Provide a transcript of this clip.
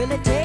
Will it take?